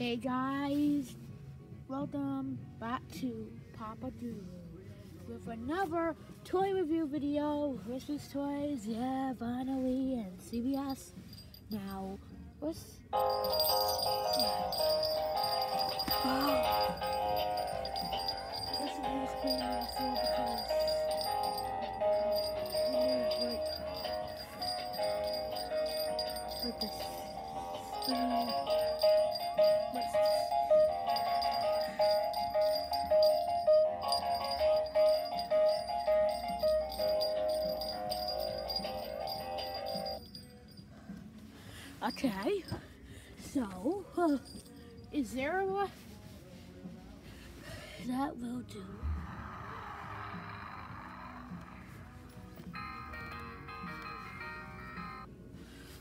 Hey guys, welcome back to Papa Doodle with another toy review video. Christmas toys, yeah, finally, and CVS. Now, what's... Like this Okay, so uh, is there a that will do?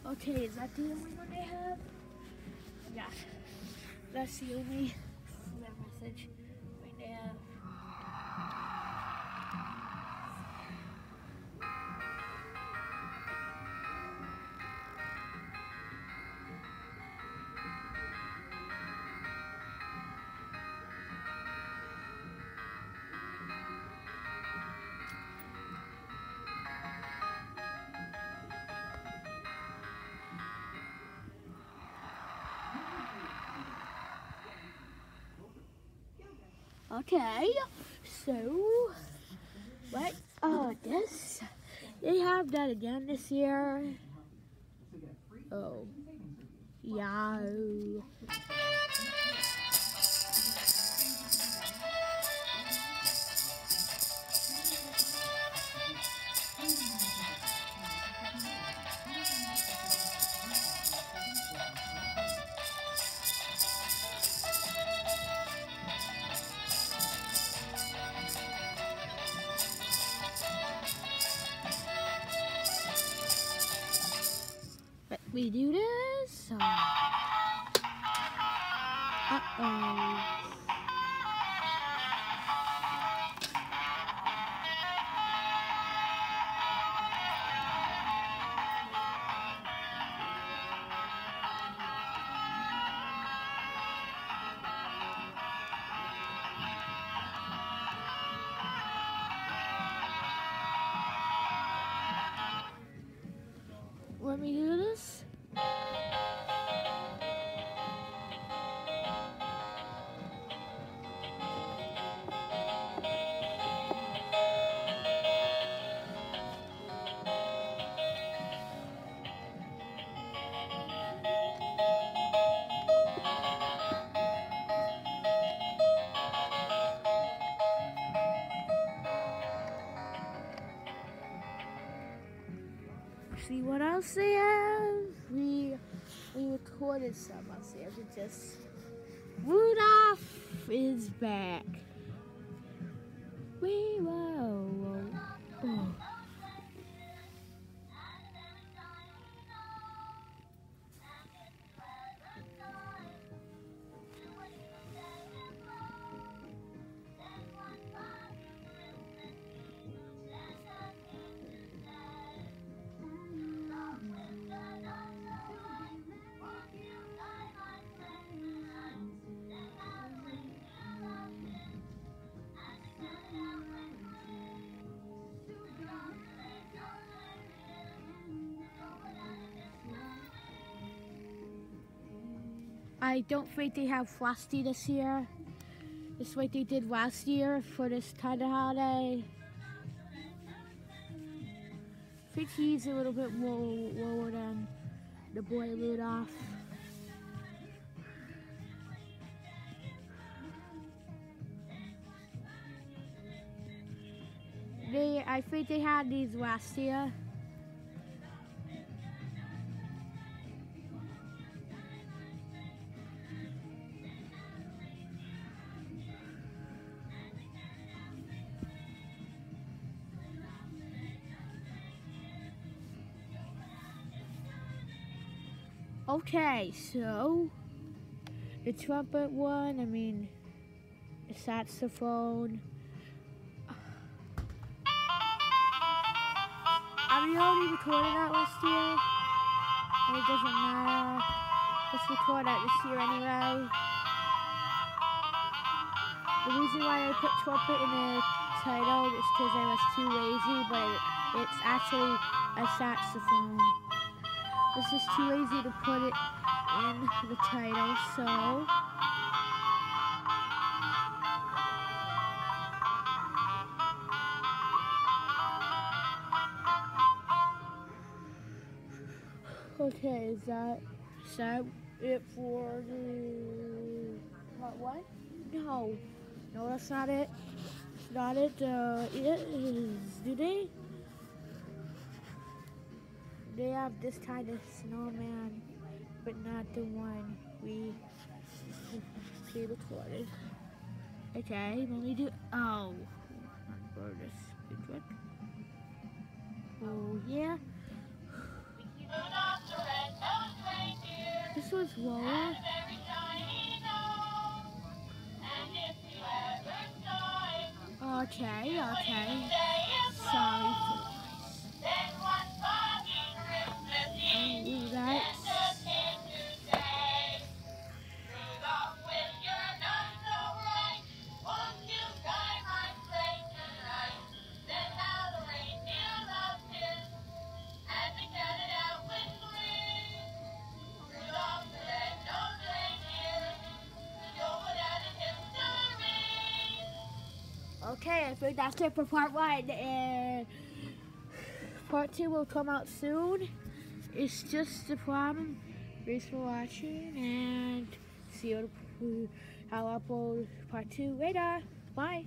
Okay, is that the only one they have? Yeah, that's the only Okay, so what? Oh, this they have that again this year. Oh, yeah. Me do this. Uh See what else they have? We we recorded some else there. We just Rudolph is back. We will. Oh. I don't think they have Frosty this year. It's like they did last year for this kind of holiday. I think he's a little bit more lower than the boy Rudolph. They, I think they had these last year. Okay, so the trumpet one, I mean, the saxophone. I mean, already recorded that last year, and it doesn't matter. Let's record that this year anyway. The reason why I put trumpet in the title is because I was too lazy, but it's actually a saxophone. This is too lazy to put it in the title, so... Okay, is that, is that it for the What, one? No, no, that's not it. It's not it. Uh, it is. Do they? They have this kind of snowman, but not the one we pre-recorded. Okay, let me do. Oh, Oh yeah. This was lower. Okay, okay. Sorry I think that's it for part one. And part two will come out soon. It's just a problem. Thanks for watching and see you. how I'll upload part two later. Bye.